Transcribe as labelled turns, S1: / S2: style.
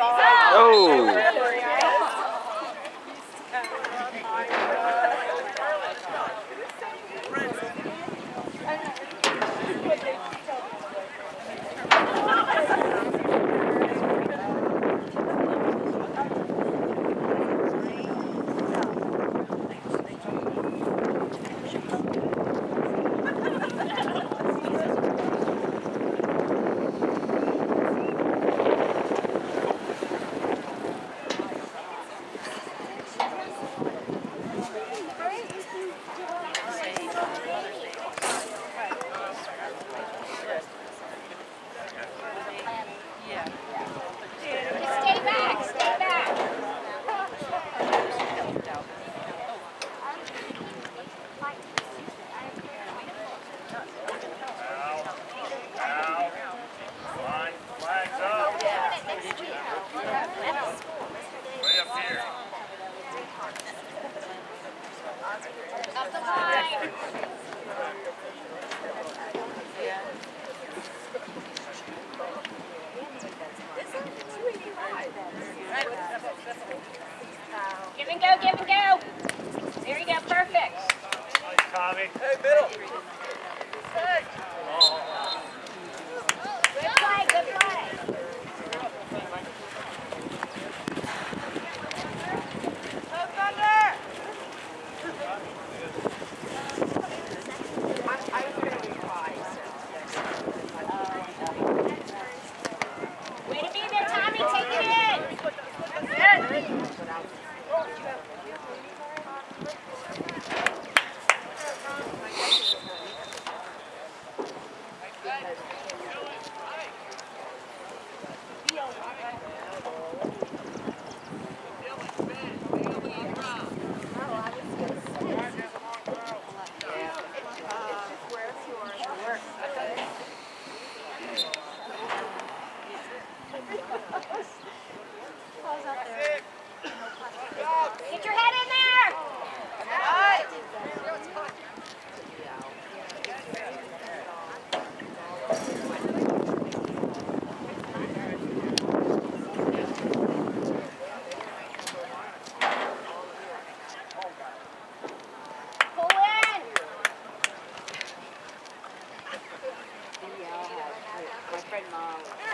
S1: Oh. Give and go, give and go.
S2: Friend Molly.